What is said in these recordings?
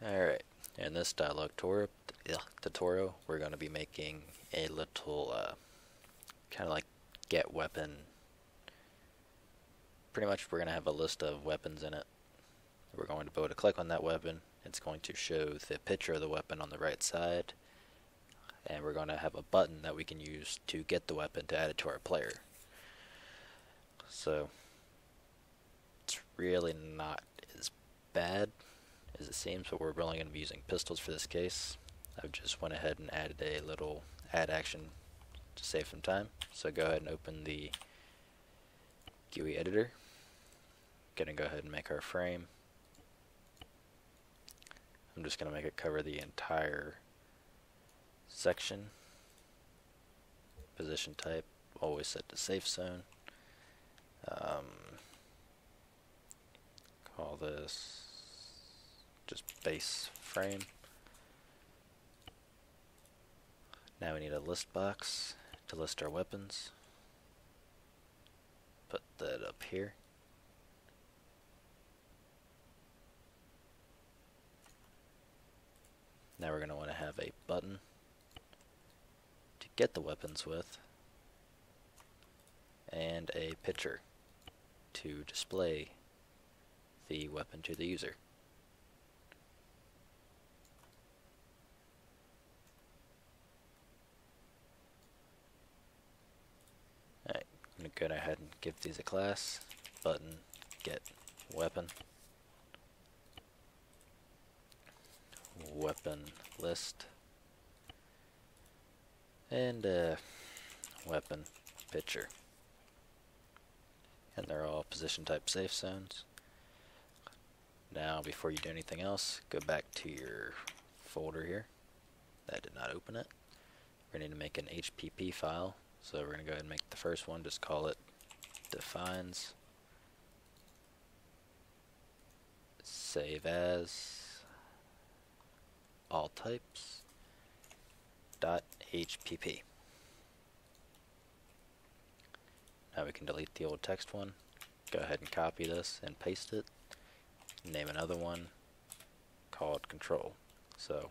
Alright, in this dialogue tutorial, tutorial we're going to be making a little uh, kind of like get weapon. Pretty much we're going to have a list of weapons in it. We're going to be able to click on that weapon. It's going to show the picture of the weapon on the right side. And we're going to have a button that we can use to get the weapon to add it to our player. So, it's really not as bad as it seems, but we're only going to be using pistols for this case. I've just went ahead and added a little add action to save some time. So go ahead and open the GUI editor. Gonna go ahead and make our frame. I'm just gonna make it cover the entire section. Position type, always set to safe zone. Um, call this just base frame. Now we need a list box to list our weapons. Put that up here. Now we're going to want to have a button to get the weapons with and a picture to display the weapon to the user. I'm going to go ahead and give these a class. Button, get weapon. Weapon list. And uh, weapon picture. And they're all position type safe zones. Now, before you do anything else, go back to your folder here. That did not open it. We're going to make an HPP file so we're going to go ahead and make the first one, just call it defines save as all types dot HPP. Now we can delete the old text one. Go ahead and copy this and paste it. Name another one called control. So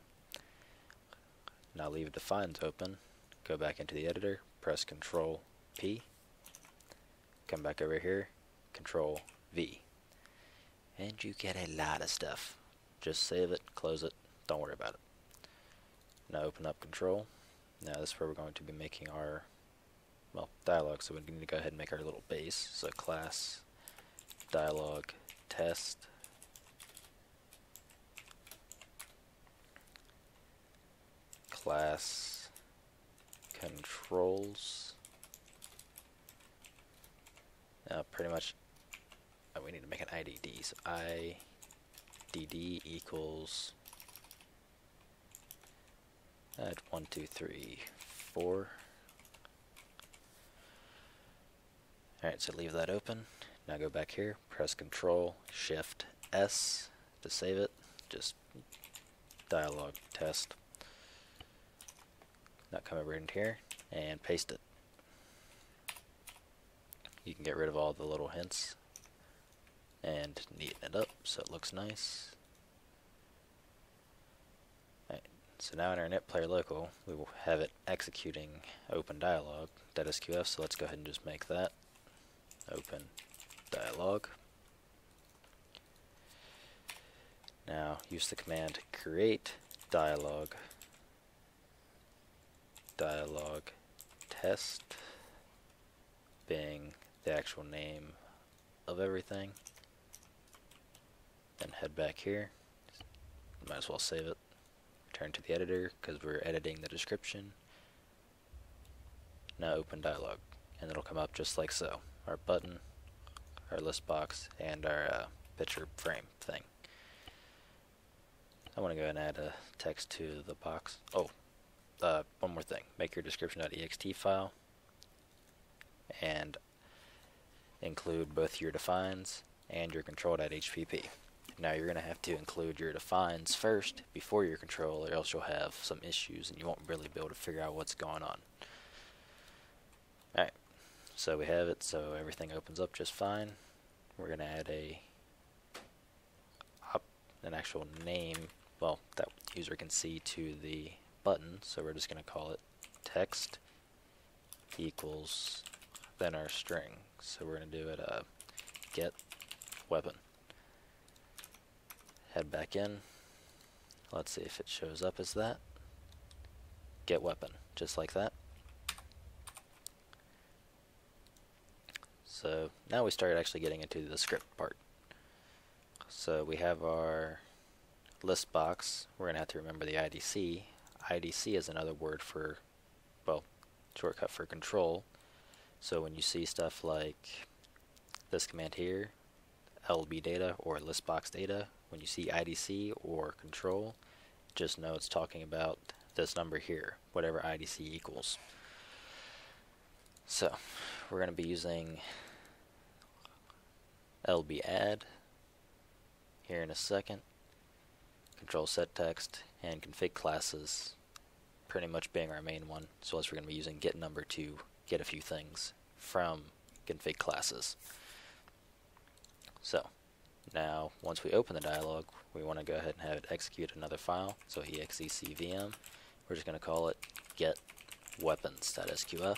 now leave defines open. Go back into the editor, press Control P, come back over here, Control V, and you get a lot of stuff. Just save it, close it, don't worry about it. Now open up Control. Now this is where we're going to be making our, well, dialog, so we need to go ahead and make our little base. So class, dialog, test, class controls. Now, pretty much, oh, we need to make an IDD. So IDD equals at one, two, three, four. Alright, so leave that open. Now go back here, press Control Shift S to save it. Just dialog test. Now come over in here and paste it. You can get rid of all the little hints and neaten it up so it looks nice. Right, so now in our initPlayerLocal, we will have it executing open dialog, .sqf, so let's go ahead and just make that open dialog. Now use the command create dialog dialog test being the actual name of everything. Then head back here. Might as well save it. Return to the editor because we're editing the description. Now open dialog and it'll come up just like so. Our button, our list box, and our uh, picture frame thing. I want to go ahead and add a text to the box. Oh, uh, one more thing. Make your description.ext file and include both your defines and your control.hpp. Now you're going to have to include your defines first before your control or else you'll have some issues and you won't really be able to figure out what's going on. Alright, so we have it so everything opens up just fine. We're going to add a an actual name well, that user can see to the button. So we're just going to call it text equals then our string. So we're going to do it uh, get weapon. Head back in. Let's see if it shows up as that. Get weapon, just like that. So now we start actually getting into the script part. So we have our list box. We're going to have to remember the IDC. IDC is another word for, well, shortcut for control. So when you see stuff like this command here, LB data or list box data, when you see IDC or control, just know it's talking about this number here, whatever IDC equals. So we're going to be using lb add here in a second. Control set text and config classes pretty much being our main one. So as we're going to be using get number to get a few things from config classes. So now once we open the dialog we want to go ahead and have it execute another file. So execvm. We're just going to call it get weapons.sqf.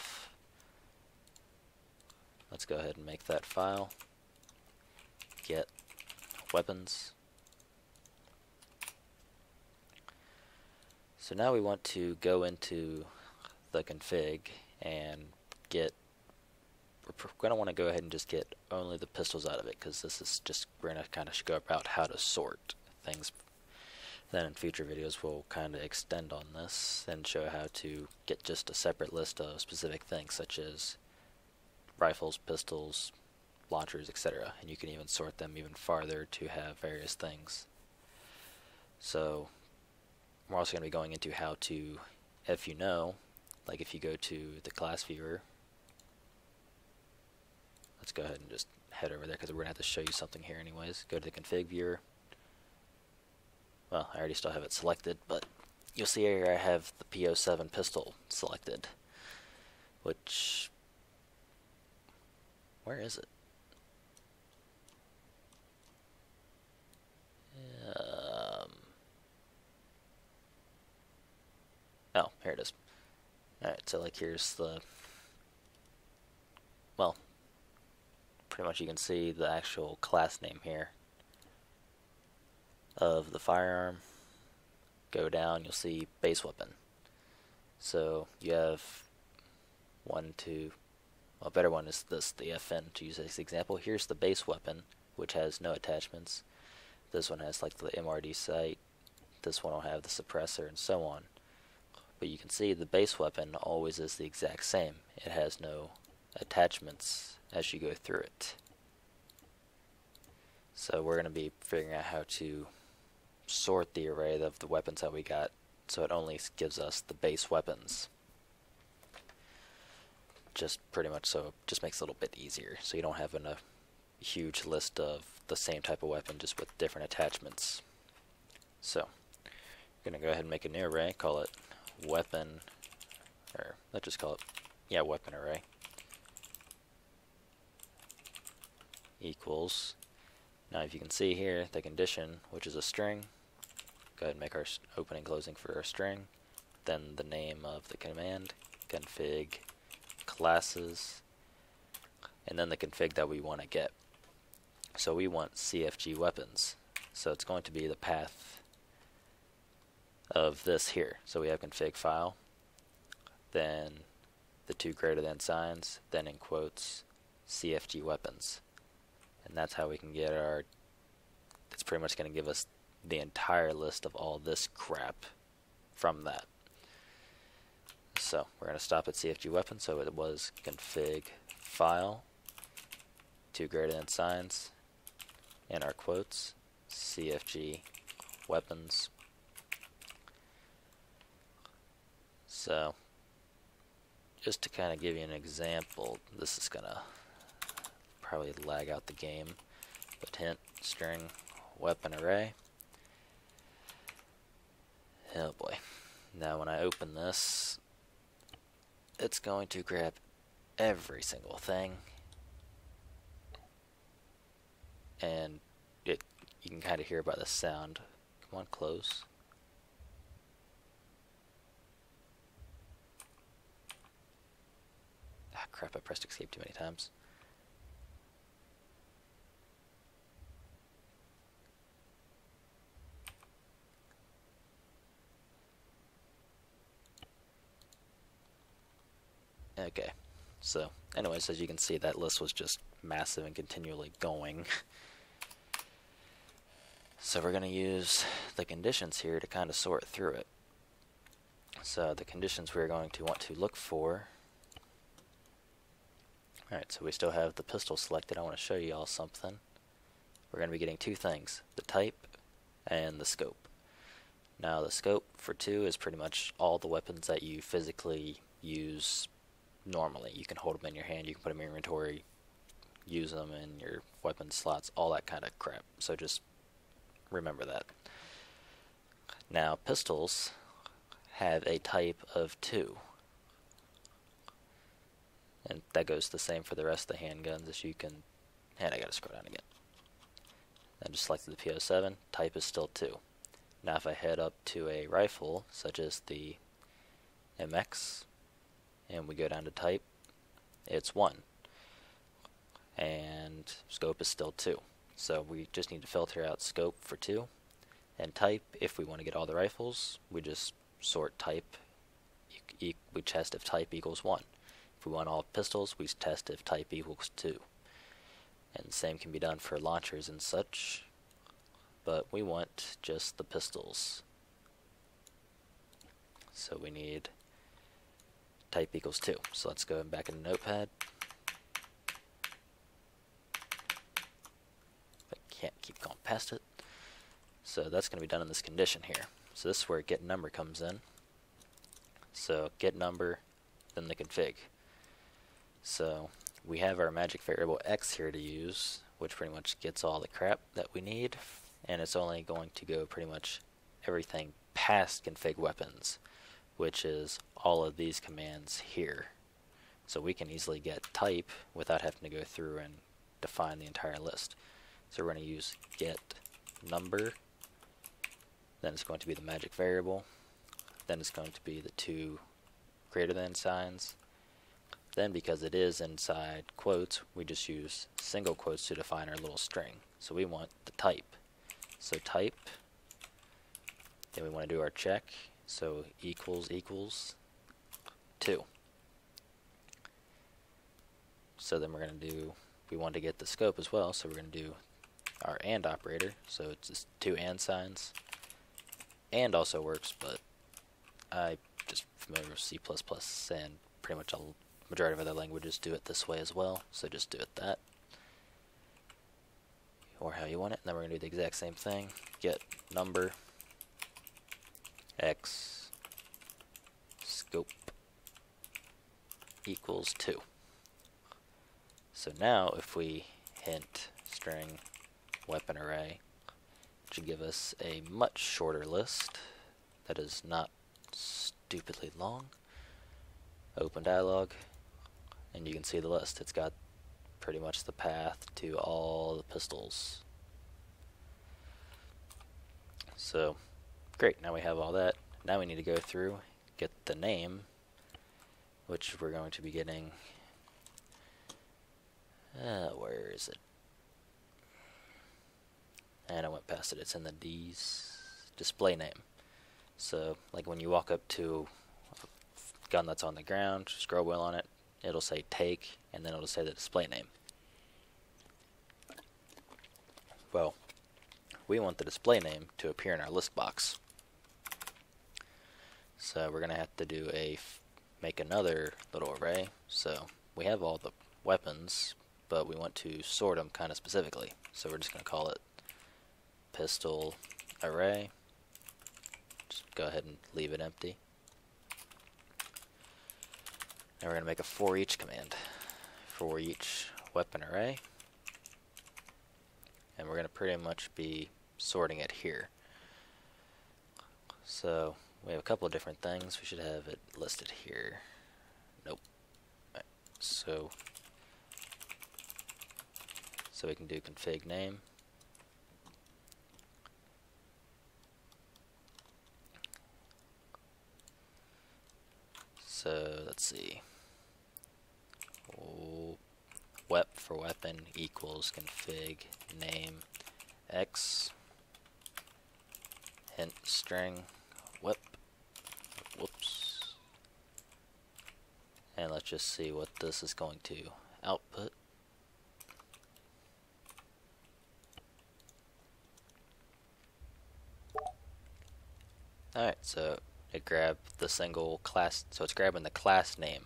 Let's go ahead and make that file get weapons. So now we want to go into the config and get we're going to want to go ahead and just get only the pistols out of it because this is just we're going to kind of go about how to sort things then in future videos we'll kind of extend on this and show how to get just a separate list of specific things such as rifles, pistols, launchers, etc. And you can even sort them even farther to have various things. So we're also going to be going into how to, if you know, like if you go to the class viewer, let's go ahead and just head over there because we're going to have to show you something here anyways. Go to the config viewer. Well, I already still have it selected, but you'll see here I have the P07 pistol selected, which, where is it? Oh, here it is. Alright, so like here's the, well, pretty much you can see the actual class name here of the firearm. Go down, you'll see base weapon. So you have one, two, well, a better one is this, the FN, to use this example. Here's the base weapon, which has no attachments. This one has like the MRD sight. This one will have the suppressor and so on. But you can see the base weapon always is the exact same. It has no attachments as you go through it. So we're going to be figuring out how to sort the array of the weapons that we got so it only gives us the base weapons. Just pretty much so just makes it a little bit easier so you don't have a huge list of the same type of weapon just with different attachments. So, I'm going to go ahead and make a new array, call it weapon, or let's just call it, yeah, weapon array. Equals, now if you can see here, the condition, which is a string, go ahead and make our opening closing for our string, then the name of the command, config classes, and then the config that we want to get. So we want CFG weapons. So it's going to be the path of this here. So we have config file, then the two greater than signs, then in quotes, CFG weapons. And that's how we can get our, it's pretty much going to give us the entire list of all this crap from that. So we're going to stop at CFG weapons. so it was config file, two greater than signs, in our quotes, CFG weapons. So, just to kind of give you an example, this is going to probably lag out the game, but hint, string, weapon array. Oh boy. Now when I open this, it's going to grab every single thing and it you can kind of hear by the sound. Come on, close. Crap, I pressed escape too many times. Okay, so anyways, as you can see, that list was just massive and continually going. so we're going to use the conditions here to kind of sort through it. So the conditions we're going to want to look for. Alright, so we still have the pistol selected. I want to show you all something. We're going to be getting two things, the type and the scope. Now the scope for 2 is pretty much all the weapons that you physically use normally. You can hold them in your hand, you can put them in your inventory, use them in your weapon slots, all that kind of crap. So just remember that. Now, pistols have a type of 2. And that goes the same for the rest of the handguns as you can... And I gotta scroll down again. I just selected the P07, type is still 2. Now if I head up to a rifle, such as the MX and we go down to type, it's 1. And scope is still 2. So we just need to filter out scope for 2. And type, if we want to get all the rifles, we just sort type. E we test if type equals 1. If we want all pistols, we test if type equals 2. And the same can be done for launchers and such. But we want just the pistols. So we need type equals 2. So let's go back in Notepad. I can't keep going past it. So that's going to be done in this condition here. So this is where get number comes in. So get number, then the config. So we have our magic variable x here to use, which pretty much gets all the crap that we need, and it's only going to go pretty much everything past config weapons which is all of these commands here. So we can easily get type without having to go through and define the entire list. So we're going to use get number, then it's going to be the magic variable, then it's going to be the two greater than signs, then because it is inside quotes, we just use single quotes to define our little string. So we want the type. So type, then we want to do our check, so equals equals 2. So then we're going to do, we want to get the scope as well, so we're going to do our AND operator. So it's just two AND signs. AND also works, but I just familiar with C++ and pretty much a majority of other languages do it this way as well. So just do it that. Or how you want it. And then we're going to do the exact same thing. Get number x scope equals 2. So now if we hint string weapon array, it should give us a much shorter list that is not stupidly long. Open dialog, and you can see the list. It's got pretty much the path to all the pistols. So Great, now we have all that. Now we need to go through, get the name, which we're going to be getting. Uh, where is it? And I went past it. It's in the D's display name. So, like when you walk up to a gun that's on the ground, scroll wheel on it, it'll say take, and then it'll say the display name. Well, we want the display name to appear in our list box. So we're going to have to do a make another little array. So we have all the weapons, but we want to sort them kind of specifically. So we're just going to call it pistol array. Just go ahead and leave it empty. Now we're going to make a for each command. For each weapon array. And we're going to pretty much be sorting it here. So we have a couple of different things. We should have it listed here. Nope. Right. So, so we can do config name. So let's see. Oh, wep for weapon equals config name x. Hint string wep whoops. And let's just see what this is going to output. Alright so it grabbed the single class so it's grabbing the class name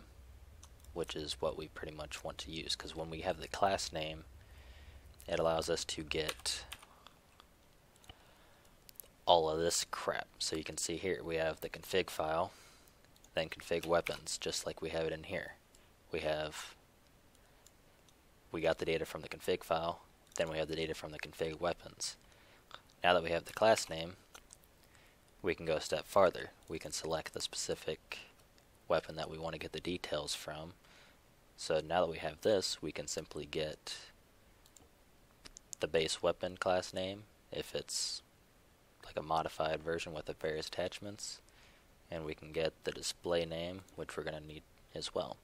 which is what we pretty much want to use because when we have the class name it allows us to get all of this crap. So you can see here we have the config file then config weapons just like we have it in here. We have we got the data from the config file then we have the data from the config weapons. Now that we have the class name we can go a step farther we can select the specific weapon that we want to get the details from so now that we have this, we can simply get the base weapon class name if it's like a modified version with the various attachments. And we can get the display name, which we're going to need as well.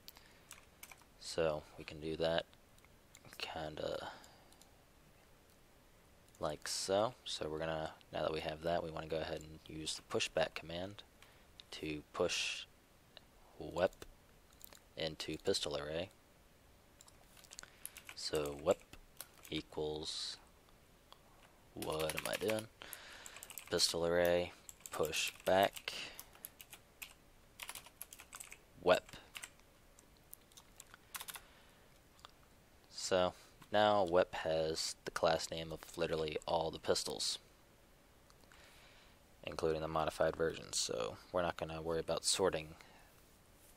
So we can do that kind of like so. So we're to, now that we have that, we want to go ahead and use the pushback command to push wep into pistol array. So wep equals what am I doing? Pistol array push back wep. So now wep has the class name of literally all the pistols including the modified versions so we're not going to worry about sorting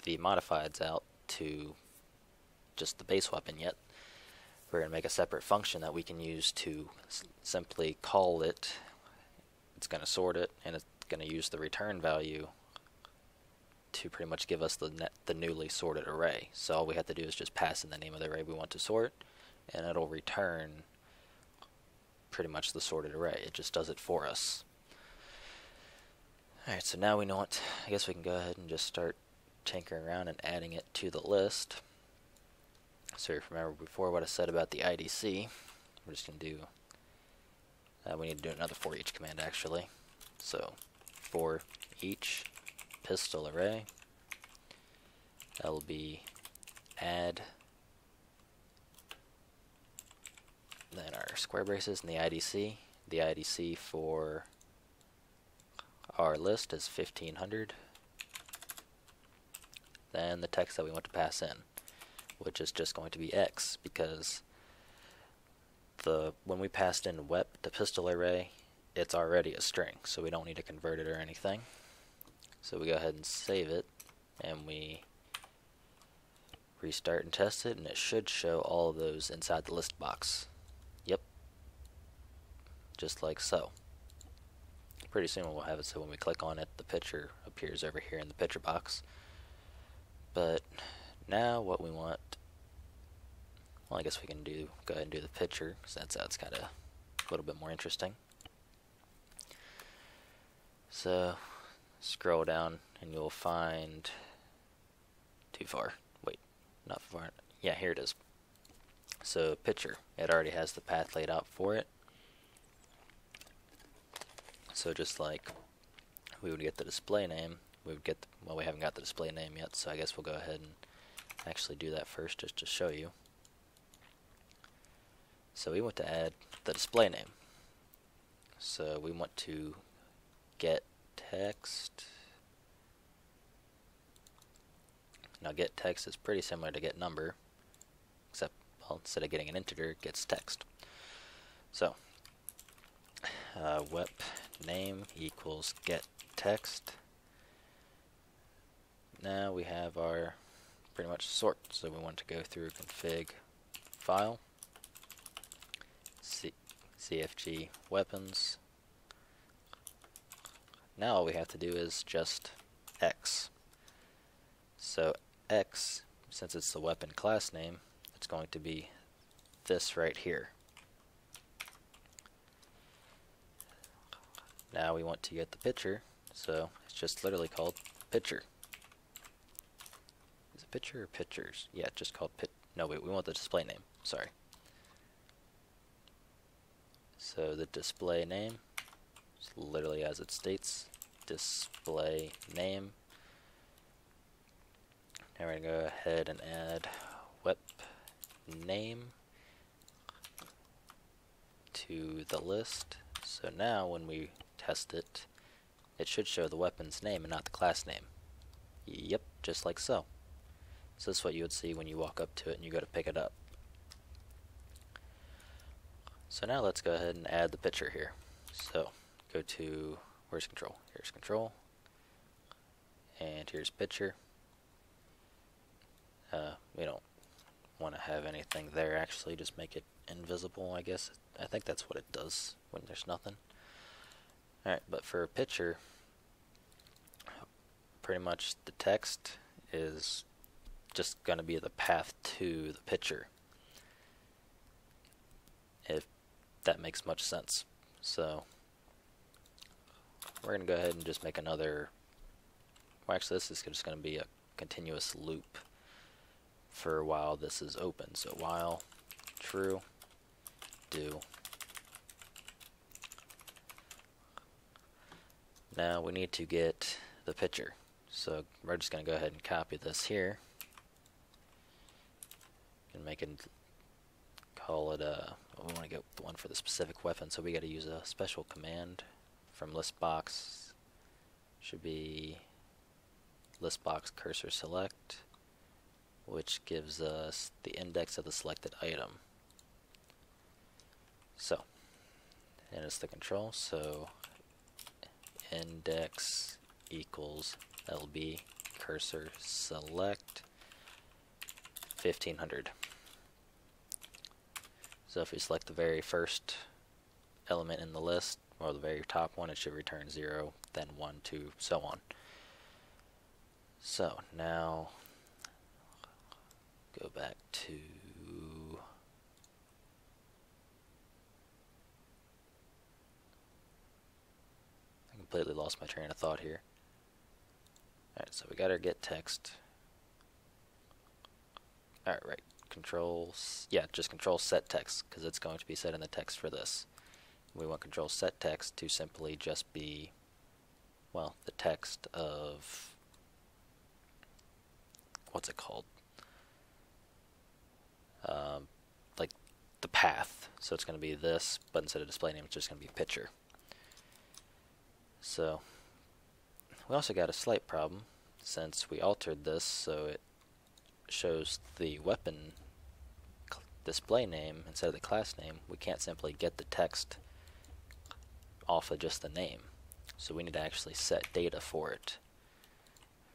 the modifieds out to just the base weapon yet. We're going to make a separate function that we can use to simply call it. It's going to sort it, and it's going to use the return value to pretty much give us the the newly sorted array. So all we have to do is just pass in the name of the array we want to sort, and it'll return pretty much the sorted array. It just does it for us. Alright, so now we know what. I guess we can go ahead and just start tinkering around and adding it to the list. So if you remember before what I said about the IDC, we're just going to do, uh, we need to do another for each command actually. So for each pistol array, that will be add then our square braces and the IDC. The IDC for our list is 1500 then the text that we want to pass in, which is just going to be x because the when we passed in wep to pistol array, it's already a string, so we don't need to convert it or anything. So we go ahead and save it, and we restart and test it, and it should show all of those inside the list box. Just like so. Pretty soon we'll have it so when we click on it, the picture appears over here in the picture box. But now what we want, well I guess we can do, go ahead and do the picture, because that's how it's kind of a little bit more interesting. So scroll down and you'll find too far. Wait, not far. Yeah, here it is. So picture, it already has the path laid out for it. So just like we would get the display name, we would get, the, well we haven't got the display name yet, so I guess we'll go ahead and actually do that first just to show you. So we want to add the display name. So we want to get text. Now get text is pretty similar to get number, except well, instead of getting an integer, it gets text. So uh, wep name equals get text now we have our pretty much sort. So we want to go through config file, C CFG weapons. Now all we have to do is just X. So X, since it's the weapon class name, it's going to be this right here. Now we want to get the picture, so it's just literally called picture Is it picture or pictures? Yeah, just called pit. No, wait, we want the display name. sorry. So the display name, literally as it states, display name. Now we're going to go ahead and add wep name to the list. So now when we test it, it should show the weapon's name and not the class name. Yep, just like so. So this is what you would see when you walk up to it and you go to pick it up. So now let's go ahead and add the picture here. So go to, where's control? Here's control. And here's picture. Uh, we don't want to have anything there actually, just make it invisible, I guess. I think that's what it does when there's nothing. Alright, but for a picture, pretty much the text is just going to be the path to the picture. If that makes much sense. So, we're going to go ahead and just make another, well actually this is just going to be a continuous loop for while this is open. So while true, do. Now we need to get the picture. So we're just going to go ahead and copy this here. And make it, call it a, we want to get the one for the specific weapon, so we got to use a special command from list box. Should be list box cursor select, which gives us the index of the selected item. So, and it's the control, so index equals lb cursor select 1500. So if we select the very first element in the list, or the very top one, it should return 0, then 1, 2, so on. So now go back to I completely lost my train of thought here. Alright, so we got our get text. Alright, right. Control, yeah, just control set text, because it's going to be set in the text for this. We want control set text to simply just be, well, the text of, what's it called? Um, like the path. So it's going to be this, but instead of display name, it's just going to be picture. So we also got a slight problem since we altered this so it shows the weapon display name instead of the class name, we can't simply get the text off of just the name. So we need to actually set data for it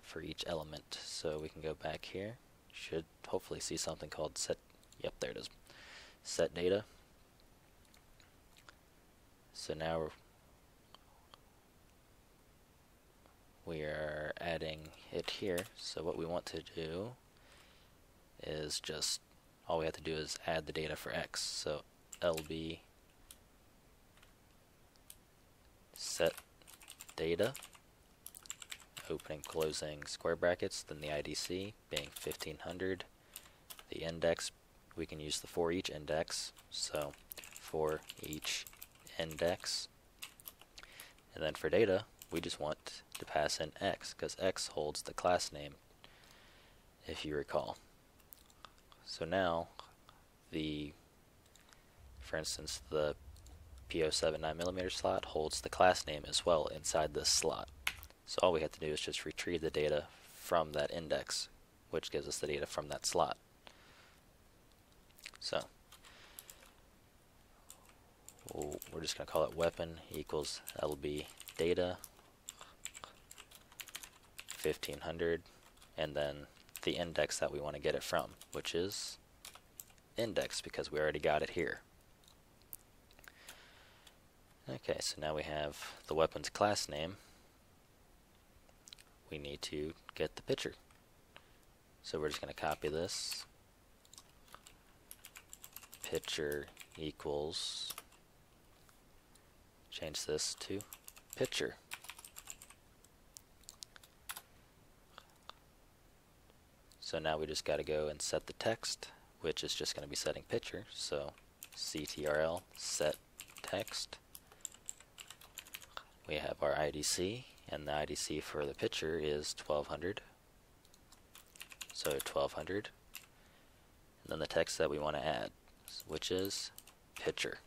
for each element. So we can go back here. Should hopefully see something called set. Yep, there it is. Set data. So now we're we are adding it here. So what we want to do is just, all we have to do is add the data for x. So lb set data, opening, closing square brackets, then the IDC being 1500. The index, we can use the for each index, so for each index. And then for data, we just want to pass in x, because x holds the class name, if you recall. So now, the, for instance, the P07 9mm slot holds the class name as well inside this slot. So all we have to do is just retrieve the data from that index, which gives us the data from that slot. So, we're just going to call it weapon equals lb data 1500 and then the index that we want to get it from, which is index because we already got it here. Okay, so now we have the weapon's class name. We need to get the picture. So we're just going to copy this. Picture equals, change this to picture. So now we just got to go and set the text which is just going to be setting picture. So ctrl set text. We have our IDC, and the IDC for the picture is 1200. So 1200. And then the text that we want to add, which is picture.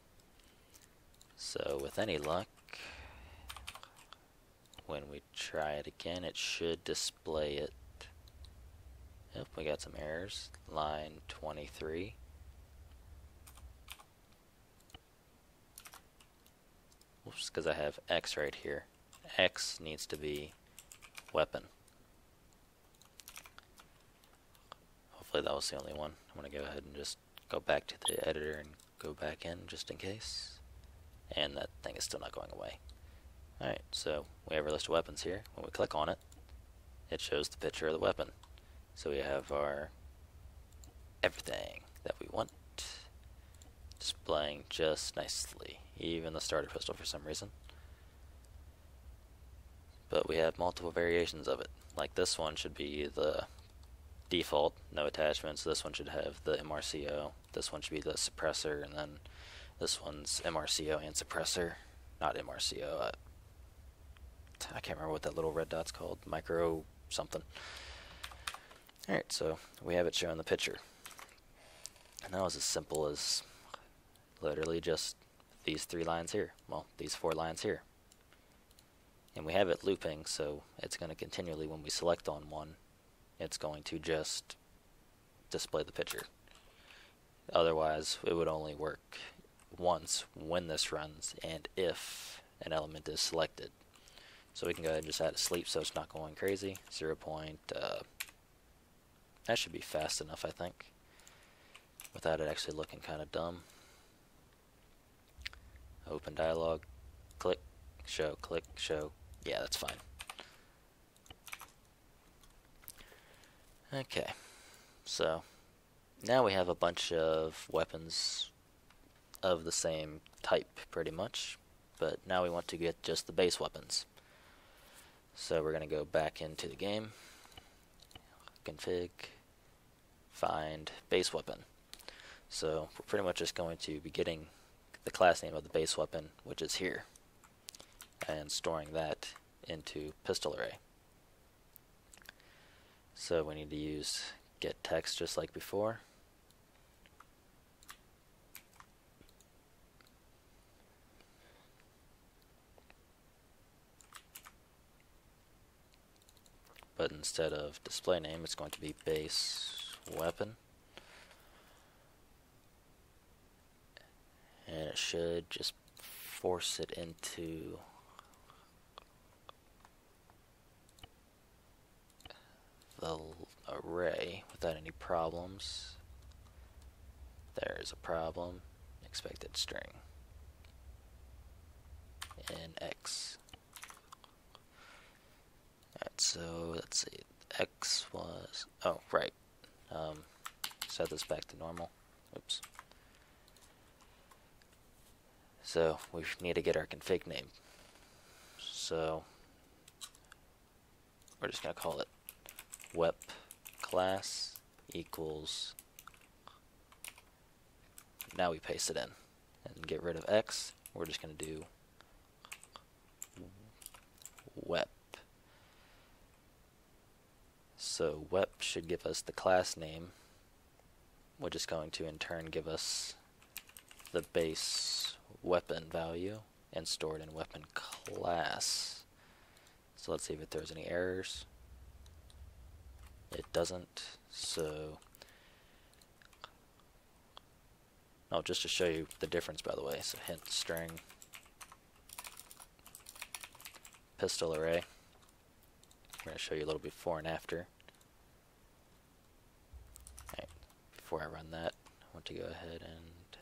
So with any luck, when we try it again, it should display it. Yep, we got some errors. Line 23. Oops, because I have X right here. X needs to be weapon. Hopefully that was the only one. I'm going to go ahead and just go back to the editor and go back in just in case. And that thing is still not going away. Alright, so we have our list of weapons here. When we click on it, it shows the picture of the weapon. So we have our everything that we want displaying just nicely, even the starter pistol for some reason. But we have multiple variations of it. Like this one should be the default, no attachments. This one should have the MRCO. This one should be the suppressor, and then this one's MRCO and suppressor. Not MRCO. I, I can't remember what that little red dot's called. Micro something. Alright, so we have it shown the picture. And that was as simple as literally just these three lines here. Well, these four lines here. And we have it looping, so it's going to continually, when we select on one, it's going to just display the picture. Otherwise, it would only work once when this runs and if an element is selected. So we can go ahead and just add a sleep so it's not going crazy. 0. Point, uh, that should be fast enough, I think, without it actually looking kind of dumb. Open dialog, click, show, click, show. Yeah, that's fine. Okay, so now we have a bunch of weapons of the same type, pretty much, but now we want to get just the base weapons. So we're going to go back into the game, config, find base weapon. So we're pretty much just going to be getting the class name of the base weapon, which is here, and storing that into pistol array. So we need to use get text just like before. But instead of display name it's going to be base weapon. And it should just force it into the array without any problems. There's a problem. Expected string. In X Alright, so let's see. X was. Oh, right. Um, set this back to normal. Oops. So we need to get our config name. So we're just going to call it wep class equals. Now we paste it in and get rid of x. We're just going to do wep so wep should give us the class name, which is going to in turn give us the base weapon value and store it in weapon class. So let's see if it throws any errors. It doesn't, so Oh, just to show you the difference, by the way. So hint string, pistol array. I'm going to show you a little before and after. before I run that, I want to go ahead and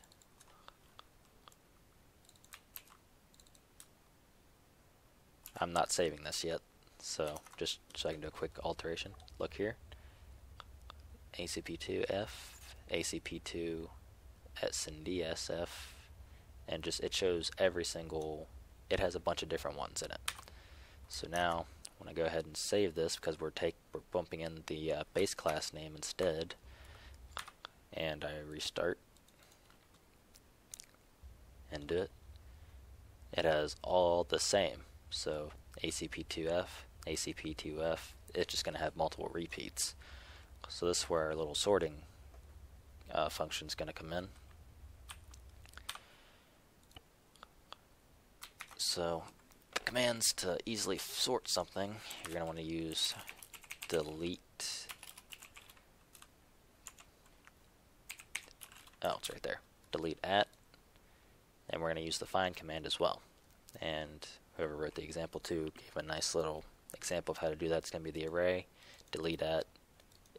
I'm not saving this yet, so just so I can do a quick alteration. Look here, ACP2F, ACP2 SNDSF, and just it shows every single. It has a bunch of different ones in it. So now, when I go ahead and save this, because we're take we're bumping in the uh, base class name instead, and I restart and do it, it has all the same. So ACP2F, ACP2F, it's just going to have multiple repeats. So this is where our little sorting uh, function is going to come in. So commands to easily sort something, you're going to want to use delete. Oh, it's right there. Delete at. And we're going to use the find command as well. And whoever wrote the example too gave a nice little example of how to do that. It's going to be the array, delete at,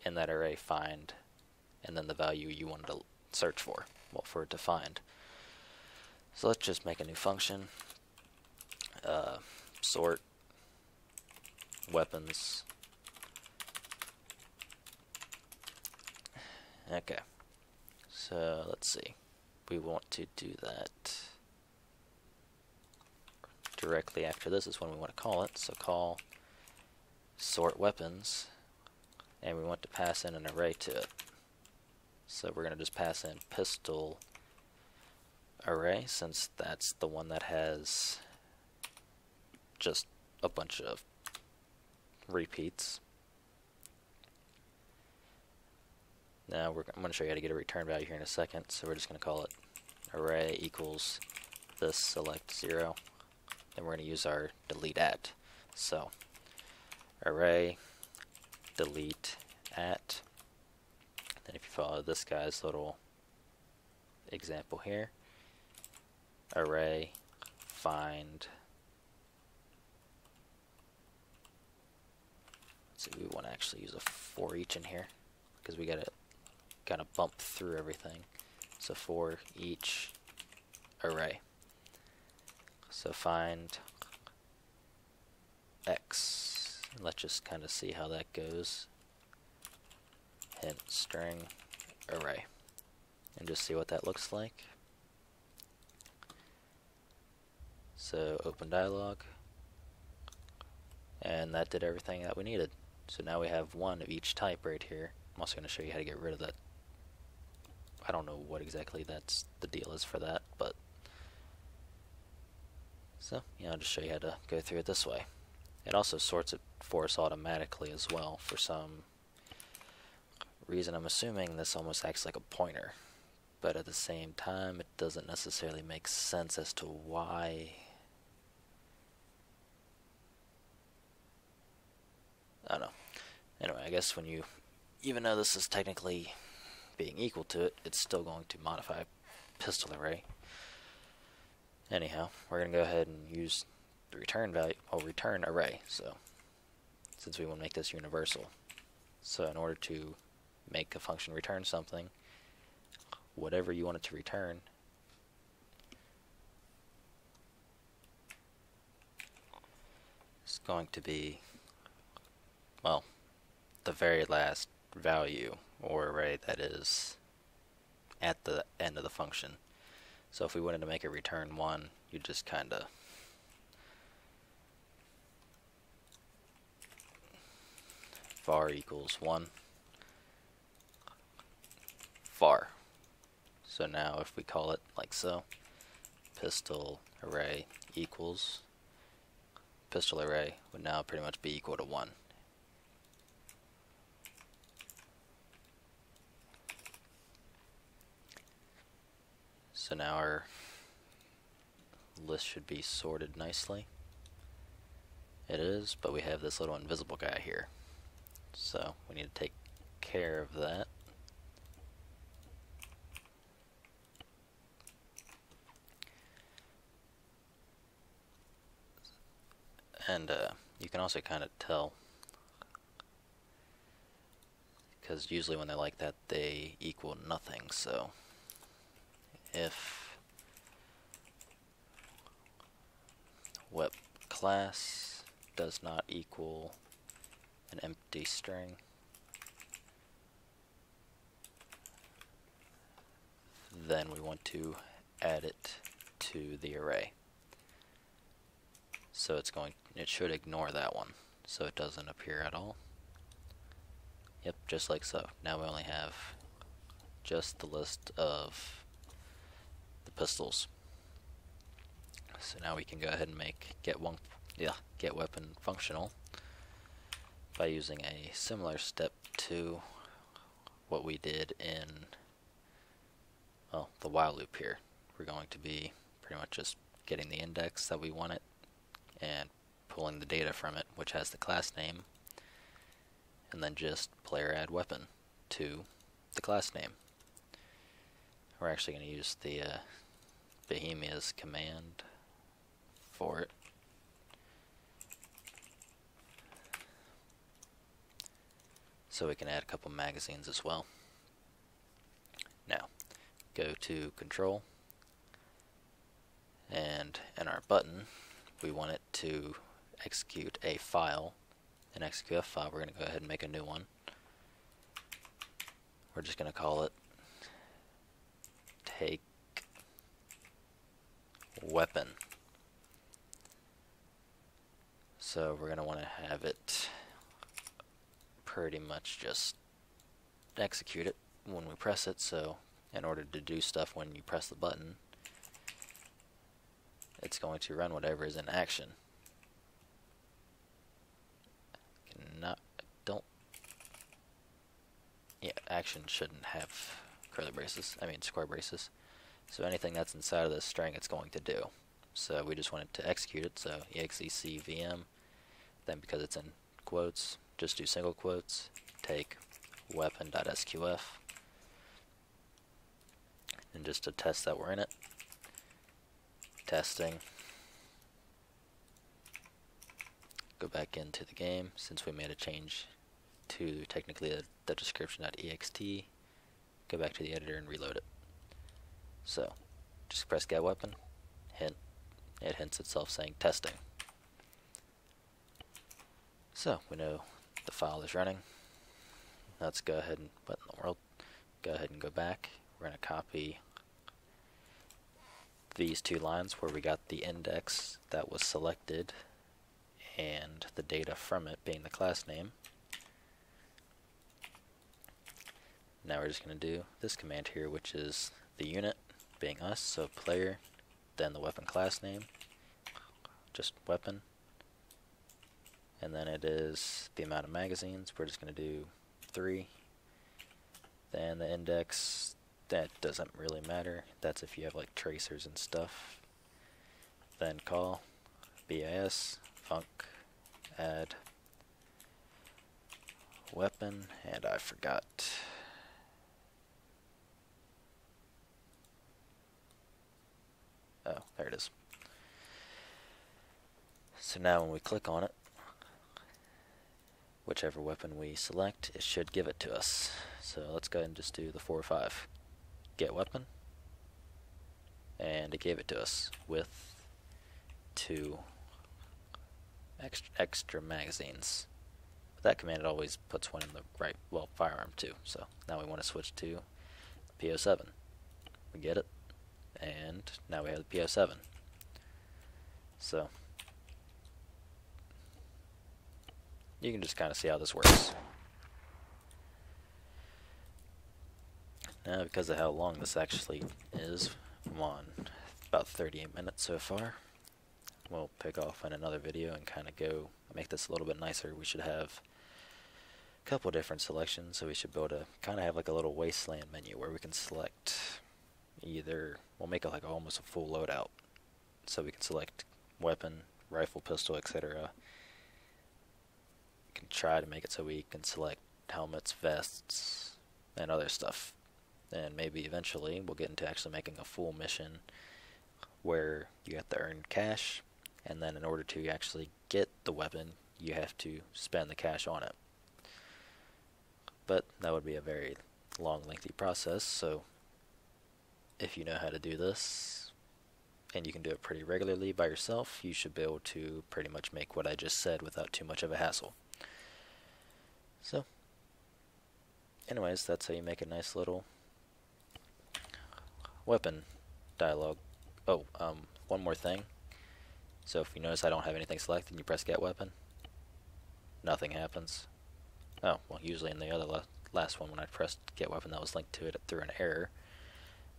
in that array find, and then the value you want to search for, well, for it to find. So let's just make a new function. Uh, sort weapons. Okay. So let's see. We want to do that directly after this is when we want to call it. So call sort weapons and we want to pass in an array to it. So we're going to just pass in pistol array since that's the one that has just a bunch of repeats. Now I'm going to show you how to get a return value here in a second. So we're just going to call it array equals this select 0. Then we're going to use our delete at. So array delete at. Then if you follow this guy's little example here, array find see we want to actually use a for each in here because we gotta kind of bump through everything. So for each array. So find x let's just kind of see how that goes. Hint string array and just see what that looks like. So open dialog. And that did everything that we needed so now we have one of each type right here I'm also going to show you how to get rid of that I don't know what exactly that's the deal is for that but so yeah I'll just show you how to go through it this way it also sorts it for us automatically as well for some reason. I'm assuming this almost acts like a pointer, but at the same time, it doesn't necessarily make sense as to why. I don't know. Anyway, I guess when you, even though this is technically being equal to it, it's still going to modify pistol array. Anyhow, we're going to go ahead and use the return value, or return array. So, since we want to make this universal, so in order to make a function return something, whatever you want it to return, is going to be, well, the very last value or array that is at the end of the function. So if we wanted to make it return 1, you just kind of var equals 1 var. So now if we call it like so, pistol array equals, pistol array would now pretty much be equal to 1. So now our list should be sorted nicely. It is, but we have this little invisible guy here. So we need to take care of that. And uh, you can also kind of tell because usually when they're like that they equal nothing so if web class does not equal an empty string then we want to add it to the array. So it's going it should ignore that one so it doesn't appear at all. Yep just like so. Now we only have just the list of the pistols. So now we can go ahead and make get one yeah, get weapon functional by using a similar step to what we did in well, the while loop here. We're going to be pretty much just getting the index that we want it and pulling the data from it, which has the class name, and then just player add weapon to the class name. We're actually going to use the uh, Bohemia's command for it. So we can add a couple magazines as well. Now, go to control, and in our button, we want it to execute a file, an SQF file. We're going to go ahead and make a new one. We're just going to call it take weapon. So we're going to want to have it pretty much just execute it when we press it. So in order to do stuff when you press the button, it's going to run whatever is in action. Not, don't, yeah, action shouldn't have curly braces, I mean square braces. So anything that's inside of this string it's going to do. So we just wanted to execute it, so exec vm then because it's in quotes, just do single quotes, take weapon.sqf, and just to test that we're in it, testing, go back into the game, since we made a change to technically the, the description.ext, go back to the editor and reload it. So, just press get weapon, hint, it hints itself saying testing. So we know the file is running. Let's go ahead and, what in the world? Go ahead and go back. We're going to copy these two lines where we got the index that was selected and the data from it being the class name. Now we're just going to do this command here, which is the unit being us, so player, then the weapon class name, just weapon, and then it is the amount of magazines. We're just going to do three. Then the index, that doesn't really matter. That's if you have like tracers and stuff. Then call BIS func add weapon, and I forgot. Oh, there it is. So now when we click on it, whichever weapon we select, it should give it to us. So let's go ahead and just do the 4 or 5. Get weapon. And it gave it to us with two extra, extra magazines. But that command always puts one in the right, well, firearm too. So now we want to switch to P07. We get it. And now we have the P07. So you can just kind of see how this works. Now, because of how long this actually is, I'm on about 38 minutes so far. We'll pick off in another video and kind of go make this a little bit nicer. We should have a couple different selections, so we should able to kind of have like a little wasteland menu where we can select either, we'll make it like almost a full loadout. So we can select weapon, rifle, pistol, etc can try to make it so we can select helmets, vests, and other stuff. And maybe eventually we'll get into actually making a full mission where you have to earn cash, and then in order to actually get the weapon, you have to spend the cash on it. But that would be a very long, lengthy process, so if you know how to do this, and you can do it pretty regularly by yourself, you should be able to pretty much make what I just said without too much of a hassle. So, anyways, that's how you make a nice little weapon dialogue. Oh, um, one more thing. So if you notice I don't have anything selected and you press get weapon, nothing happens. Oh, well, usually in the other last one when I pressed get weapon that was linked to it, it threw an error.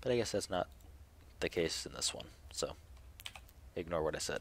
But I guess that's not the case in this one, so ignore what I said.